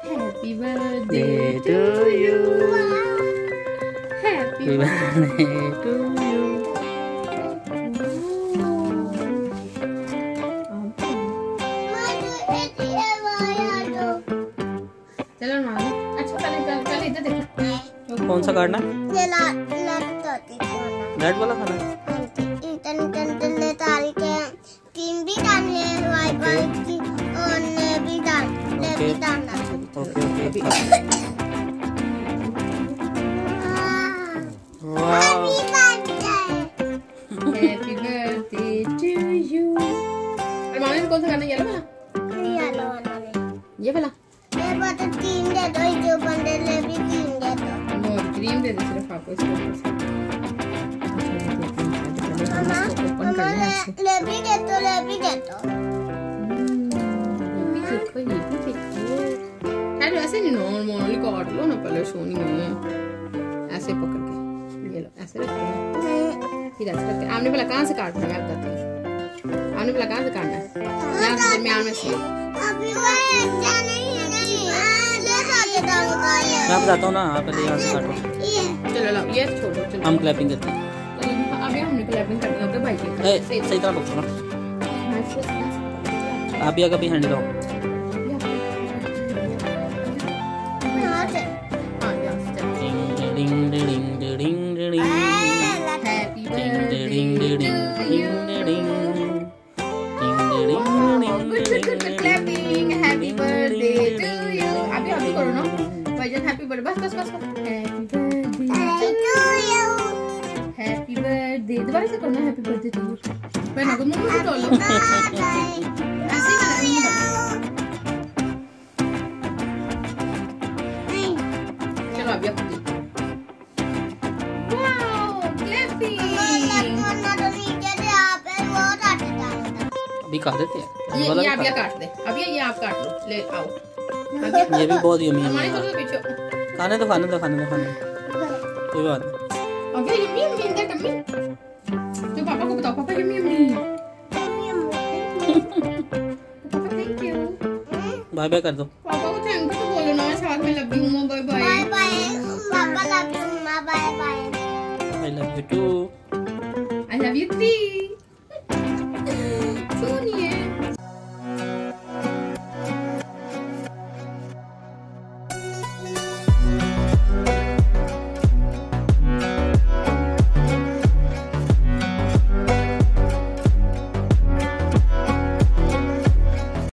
Happy birthday to you. Happy birthday to you. चलो अच्छा पहले पहले इधर देखो कौन सा काटना रेड वाला खाना ने. डालना okay okay happy birthday to you और मामी कौन सा है? ये वाला ये वाला ये बात तीन दे दो जो बंदे ले भी तीन दे दो और क्रीम दे दे सिर्फ़ आपको इसके मामा ले भी दे दो ले भी दे दो ऐसे नहीं नॉर्मली काट लो ना पहले सोनी ऐसे पकड़ के ये लो ऐसे रखते हैं। फिर ऐसे रखते हैं। आपने बोला कहाँ से काटना है? मैं बताती हूँ। आपने बोला कहाँ से काटना है? यहाँ से दरमियान में से। है मैं बताता हूँ ना आप पहले यहाँ से काटो। चलो लो ये छोड़ो चलो। हम क्लैपिंग करते हैं। अभी हमने क्लैपिंग करनी होगी भाई की। ए, सही तरह पकड़ो ना। आप भी आगे भी हैंडल हो। डिंग डिंग डिंग डिंग डिंग Happy ding birthday ding ding to you. Ding ding Good, good, good, good. Clapping. Happy birthday to you. अभी अभी करो ना भाईजान हैप्पी बर्थडे बस बस बस बस happy birthday to you happy birthday दोबारा से करना हैप्पी बर्थडे टू यू मैं ना को मुंह में डालो ऐसे अभी खा देते हैं। ये ये आप खा ये काट दे। अभी ये आप काट लो। ले आओ। ये भी बहुत यमी हमारे है थोड़ा पीछे। खाने दो खाने दो खाने दो खाने कोई बात नहीं। अबे यम्मी यम्मी इधर टम्मी तो पापा को बताओ पापा यम्मी यम्मी पापा थैंक यू बाय बाय कर दो। पापा को थैंक यू तो बोलो ना साथ में love you bye bye bye bye पापा लव यू माँ bye bye I love you too I love you three